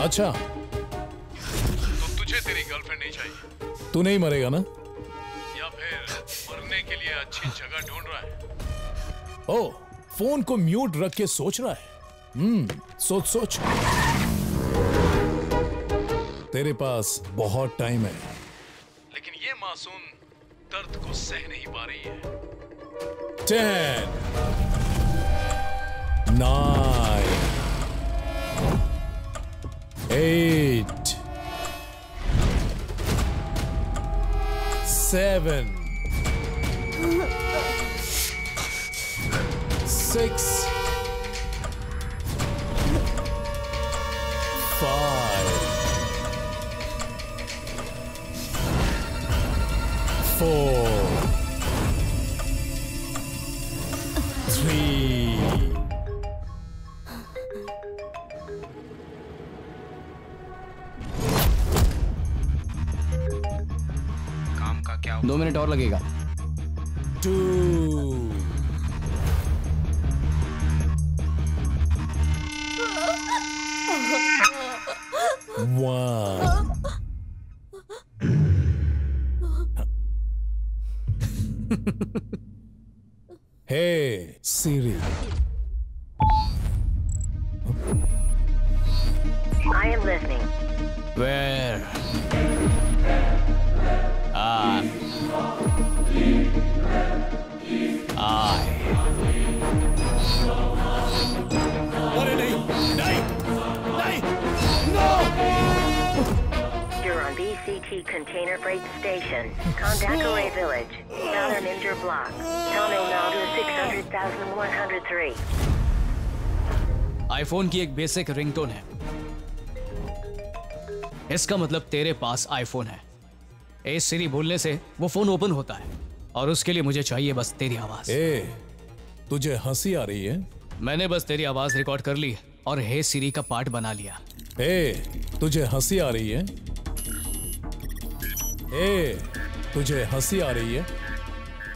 अच्छा। तो तुझे तेरी गर्लफ्रेंड नहीं चाहिए। तू नहीं मरेगा ना? या फिर मरने के लिए अच्छी जगह ढूंढ रहा है? ओ फ़ोन को म्यूट रख के सोच रहा है। हम्म सोच सोच। तेरे पास बहुत टाइम है। लेकिन ये मासूम दर्द को सह नहीं पा रही है। Ten nine eight seven, six, five, four, लगेगा hey, Siri. I am listening. Where? Container Freight Station, Kondakore Village, Southern Inter Block, Tamil Nadu 600103. IPhone की एक बेसिक रिंगटोन है। इसका मतलब तेरे पास आईफोन है। ए सिरी बोलने से वो फ़ोन ओपन होता है और उसके लिए मुझे चाहिए बस तेरी आवाज़। ए तुझे हँसी आ रही है? मैंने बस तेरी आवाज़ रिकॉर्ड कर ली और हे सीरी का पार्ट बना लिया। ए तुझे हँसी आ रही है? ए तुझे हँसी आ रही है?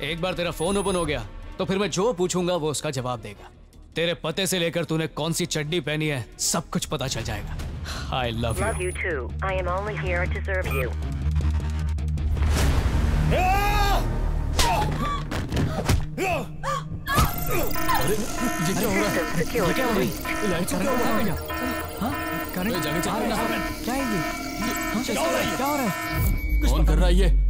एक बार तेरा फ़ोन ओपन हो गया तो फिर मैं जो पूछूँगा वो उसका जवाब देगा। तेरे पते से लेकर तूने कौन सी चड्डी पहनी है सब कुछ पता चल जाएगा। I love you you too. I am only here to serve you. System security breach. कौन कर रहा है ये?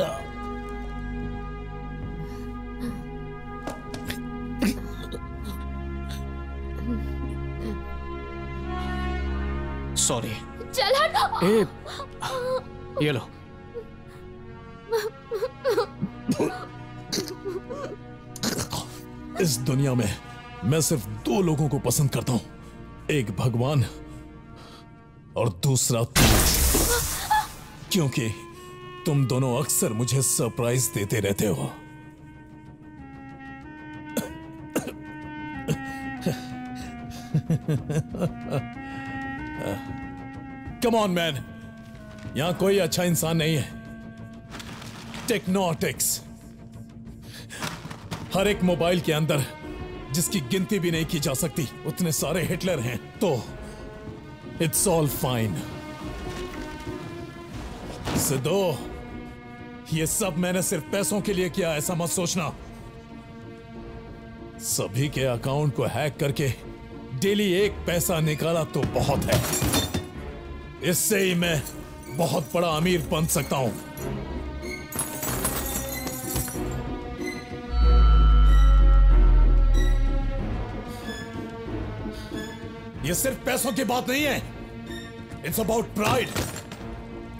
Oh. सॉरी ए, ये लो इस दुनिया में मैं सिर्फ़ दो लोगों को पसंद करता हूँ। एक भगवान और दूसरा तुम क्योंकि तुम दोनों अक्सर मुझे सरप्राइज़ देते रहते हो। कम ऑन मैन यहाँ कोई अच्छा इंसान नहीं है। टेक्नोटिक्स हर एक मोबाइल के अंदर, जिसकी गिनती भी नहीं की जा सकती, उतने सारे हिटलर हैं तो इट्स ऑल फाइन सिद्धो, ये सब मैंने सिर्फ़ पैसों के लिए किया, ऐसा मत सोचना। सभी के अकाउंट को हैक करके डेली एक पैसा निकाला तो बहुत है। इससे ही मैं बहुत बड़ा अमीर बन सकता हूँ। ये सिर्फ़ पैसों की बात नहीं है। इट्स अबाउट प्राइड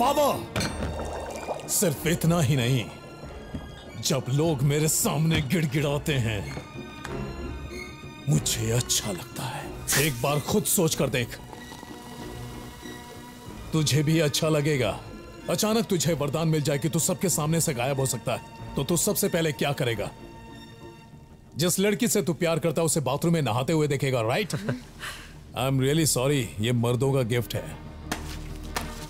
पावर सिर्फ़ इतना ही नहीं, जब लोग मेरे सामने गिड़गिड़ाते हैं, मुझे अच्छा लगता है। एक बार खुद सोच कर देख। तुझे भी अच्छा लगेगा। अचानक तुझे वरदान मिल जाए कि तू सबके सामने से गायब हो सकता है तो तू सबसे पहले क्या करेगा? जिस लड़की से तू प्यार करता है, उसे बाथरूम में नहाते हुए देखेगा right I am really sorry ये मर्दों का गिफ्ट है।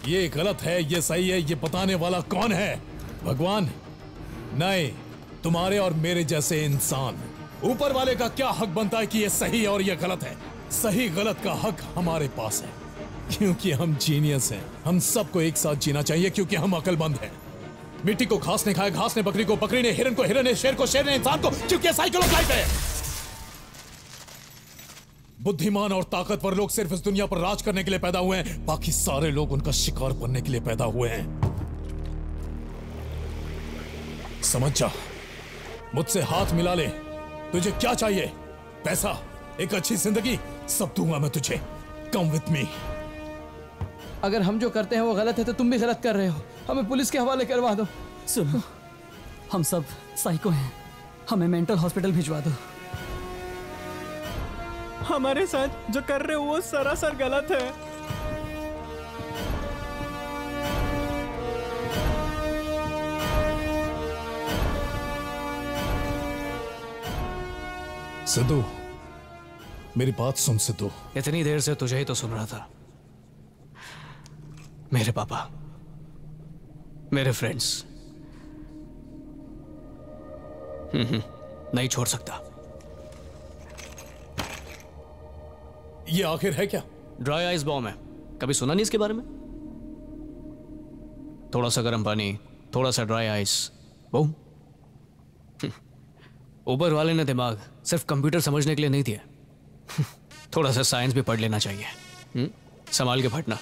ये गलत है, ये सही है, ये बताने वाला कौन है? भगवान, नहीं, तुम्हारे और मेरे जैसे इंसान। ऊपर वाले का क्या हक बनता है कि ये सही है और ये गलत है? सही गलत का हक हमारे पास है। क्योंकि हम जीनियस हैं। हम सबको एक साथ जीना चाहिए क्योंकि हम अकलमंद हैं। मिट्टी को घास ने खाया, घास ने बकरी को, बकरी ने, हिरन को, हिरन ने, शेर को, शेर ने, इंसान को क्योंकि साइकिल ऑफ़ लाइफ है। बुद्धिमान और ताकतवर लोग सिर्फ़ इस दुनिया पर राज करने के लिए पैदा हुए हैं। बाकी सारे लोग उनका शिकार बनने के लिए पैदा हुए हैं। समझ जा। मुझसे हाथ मिला ले। तुझे क्या चाहिए? पैसा? एक अच्छी ज़िंदगी? सब दूँगा मैं तुझे। कम विथ मी अगर हम जो करते हैं वो गलत है तो तुम भी गलत कर रहे हो। हमें पुलिस के हवाले करवा दो। सुनो हम सब साइको हैं। हमें मेंटल हॉस्पिटल भिजवा दो। हमारे साथ जो कर रहे हो वो सरासर गलत है। सिद्धू मेरी बात सुन सिद्धू इतनी देर से तुझे ही तो सुन रहा था। मेरे पापा मेरे फ्रेंड्स नहीं छोड़ सकता। ये आखिर है क्या? ड्राई आइस बॉम्ब है। कभी सुना नहीं इसके बारे में? थोड़ा सा गर्म पानी थोड़ा सा ड्राई आइस बूम ऊपर वाले ने दिमाग सिर्फ़ कंप्यूटर समझने के लिए नहीं दिया। थोड़ा सा साइंस भी पढ़ लेना चाहिए हम्म? संभाल के फटना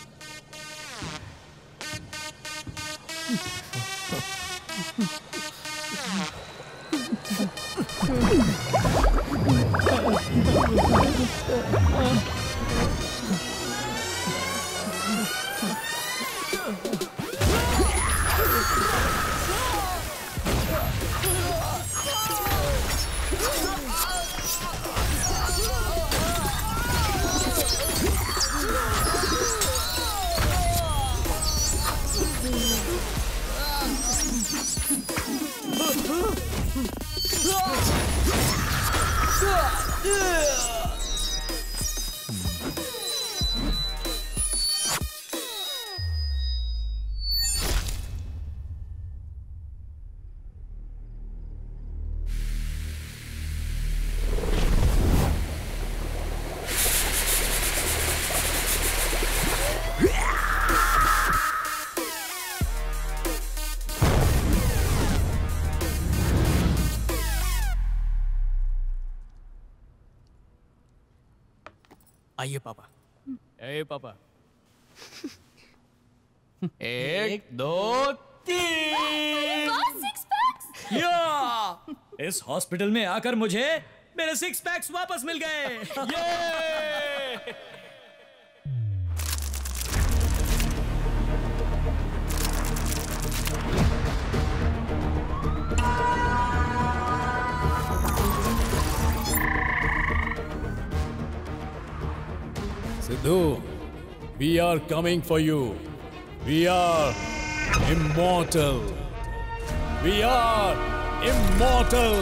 आइए पापा। ए पापा। एक दो तीन। या! इस हॉस्पिटल में आकर मुझे मेरे सिक्स पैक्स वापस मिल गए। ये! we are coming for you we are immortal we are immortal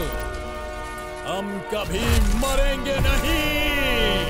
हम कभी मरेंगे नहीं